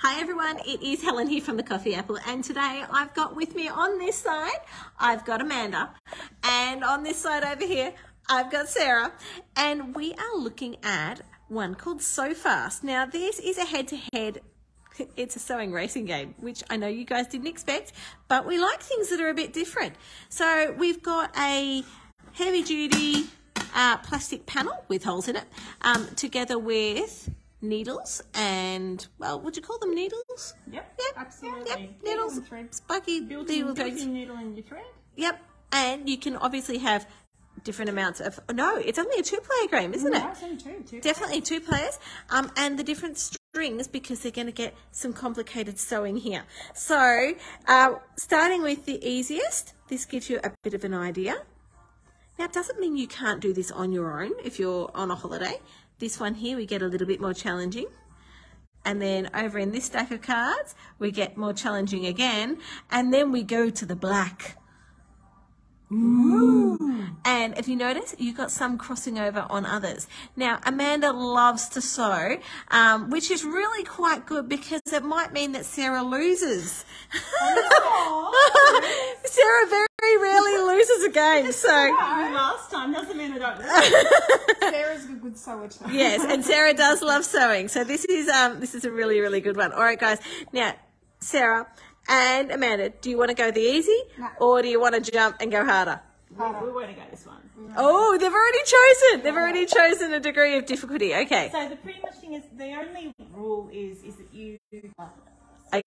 Hi everyone, it is Helen here from the Coffee Apple and today I've got with me on this side, I've got Amanda and on this side over here, I've got Sarah and we are looking at one called Sew Fast. Now this is a head-to-head it's a sewing racing game, which I know you guys didn't expect, but we like things that are a bit different. So we've got a heavy duty uh, plastic panel with holes in it, um, together with needles and well would you call them needles Yep, yep absolutely. yep needles and spiky needle threads needle in your thread. yep and you can obviously have different amounts of no it's only a two player game isn't it No, it's only two, two. definitely two players um and the different strings because they're going to get some complicated sewing here so uh, starting with the easiest this gives you a bit of an idea now, it doesn't mean you can't do this on your own if you're on a holiday. This one here, we get a little bit more challenging. And then over in this stack of cards, we get more challenging again. And then we go to the black. Ooh. And if you notice, you've got some crossing over on others. Now, Amanda loves to sew, um, which is really quite good because it might mean that Sarah loses. Sarah very rarely loses a game, so. last time doesn't mean I don't know. Sarah's a good sewer too. yes, and Sarah does love sewing. So this is um this is a really really good one. All right, guys. Now, Sarah and Amanda, do you want to go the easy, No. or do you want to jump and go harder? we, we want to go this one. Oh, they've already chosen. They've already chosen a degree of difficulty. Okay. So the pretty much thing is the only rule is is that you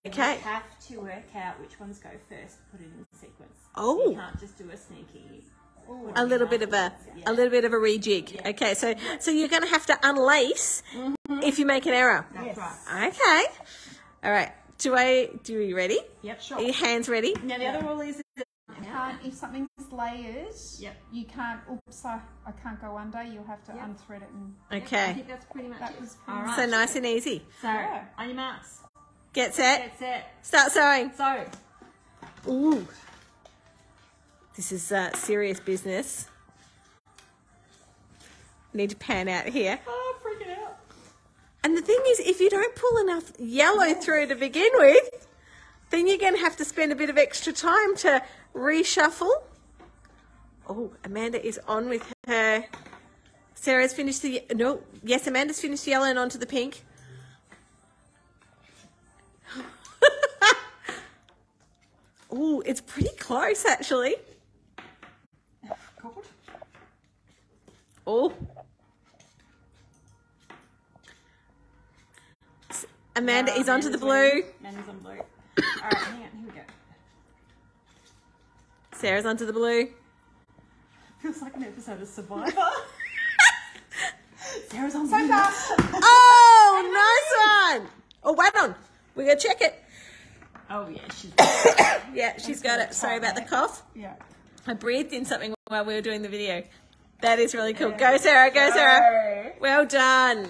Okay. have to work out which ones go first, put it in sequence. Oh. You can't just do a sneaky. Ooh, A little bit of a a little bit of a rejig. Okay, so so you're going to have to unlace mm-hmm. if you make an error. That's right. Okay. All right. Do I? Do you ready? Yep, sure. Are your hands ready? Now the other rule is that Can't, if something's layered, Yep. you can't, oops, I, I can't go under, you'll have to unthread it and I Okay. think that's pretty much that it. was pretty All much So nice and easy. So Yeah. on your marks, Get set. get set. Start sewing. So Ooh. This is uh, serious business. Need to pan out here. oh, freaking out. And the thing is, if you don't pull enough yellow through to begin with, then you're going to have to spend a bit of extra time to reshuffle. Oh, Amanda is on with her. Sarah's finished the no. Yes, Amanda's finished the yellow and onto the pink. oh, it's pretty close actually. Cool. Oh. S- Amanda is onto the blue. Amanda's on blue. All right, hang on. Here we go. Sarah's onto the blue. Feels like an episode of Survivor. Sarah's on So blue. fast. Oh, nice one. Oh, wait on. We're going to check it. Oh yeah, she's Yeah, she's got it. Sorry about the cough. Yeah. I breathed in something while we were doing the video. That is really cool. Go, Sarah. Go, Sarah. Well done.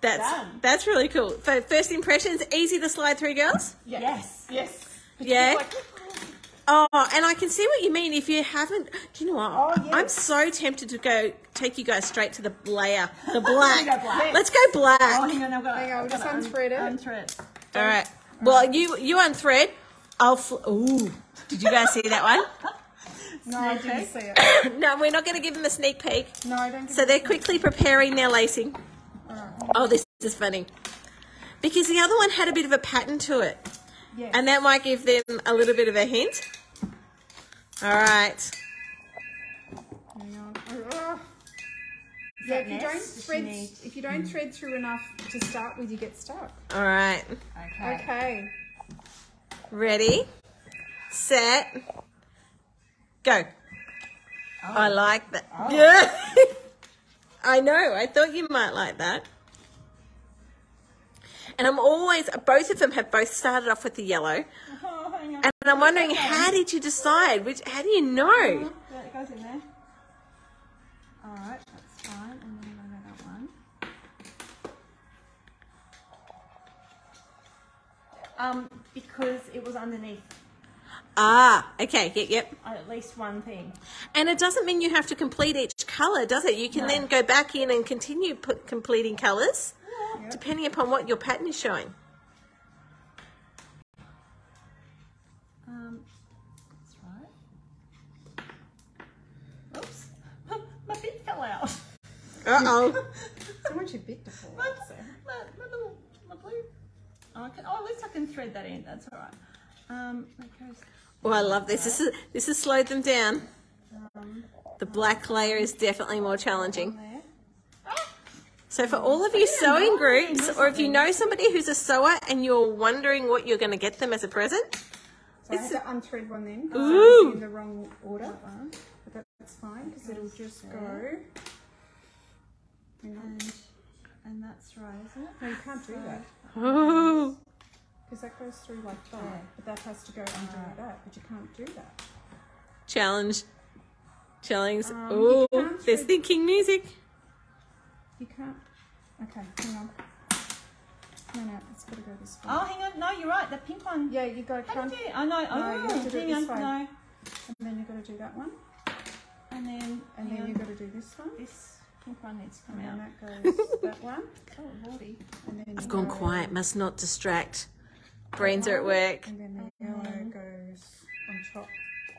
That's Done. that's really cool. So first impressions, easy to slide through, girls. yes, yes. Yeah. Oh, and I can see what you mean. If you haven't, do you know what? Oh, yes. I'm so tempted to go take you guys straight to the layer, the black. go black. Let's go black. Oh, hang on, I've got. Hang on, I've we'll just to un- unthread it. Unthread. All right. Well, you you unthread. I'll. Fl- Ooh. Did you guys see that one? No, I didn't see it. no, we're not going to give them a sneak peek. No, I don't So they're quickly preparing their lacing. Oh, this is funny. Because the other one had a bit of a pattern to it. Yes. And that might give them a little bit of a hint. All right. Hang on. Ugh. Yeah, if you don't thread, Does she need- if you don't thread through enough to start with, you get stuck. All right. Okay. Okay. Ready, set, go. I like that. Yeah. I know. I thought you might like that. And I'm always, both of them have both started off with the yellow. Oh. And I'm wondering, how did you decide? Which, how do you know? Yeah, it goes in there. All right, that's fine. And then I'm gonna that one. Um, because it was underneath Ah, okay, yep, yep. At least one thing. And it doesn't mean you have to complete each colour, does it? You can no. then go back in and continue completing colours, yeah. depending upon what your pattern is showing. Um, that's right. Oops, my, my fell out. Uh-oh. Someone's your bit to fall out, so. my, my, my, little, my blue, oh, can, oh, at least I can thread that in, that's all right. Um. Oh, I love this. This is this has slowed them down. Um, The black layer is definitely more challenging. So for all of you sewing groups, or if you know somebody who's a sewer and you're wondering what you're going to get them as a present, So I had to unthread one then. Ooh. was in the wrong order. But that's fine because it'll just go. And, and that's right, isn't it? No, you can't do that ooh, because that goes through like that. But that has to go under like that. But you can't do that. challenge, challenge. Um, Ooh, there's thinking music. You can't. Okay, hang on. No, no, it's got to go this way. Oh, hang on. No, you're right. The pink one. Yeah, you got to How come. do you do it? Oh, no. No, Oh, you have to do it hang on. way. No. And then you've got to do that one. And then, And hang then on. you got to do this one. this pink one needs to come And then out. that goes that one. Oh, lordy. I've gone go- quiet. Must not distract. Brains are at work. And then the yellow goes on top.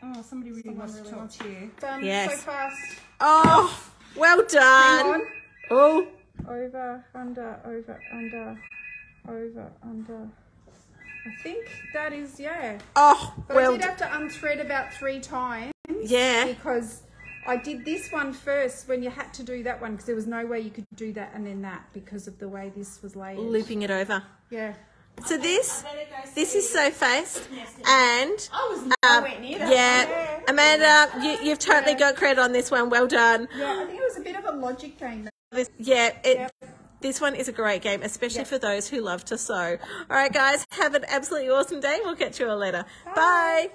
Oh, somebody really Someone wants really to talk to you. Done Yes. so fast. Oh, well done. Oh, Over, under, over, under, over, under. I think that is, yeah. oh, But I did have to unthread about three times yeah. because I did this one first when you had to do that one because there was no way you could do that and then that because of the way this was laid. Looping it over. Yeah. So this, this is Sew Fast, and um, nowhere near that. yeah, Amanda, you, you've totally got credit on this one. Well done. Yeah, I think it was a bit of a logic game. This, yeah, it, this one is a great game, especially for those who love to sew. All right, guys, have an absolutely awesome day. We'll catch you all later. Bye.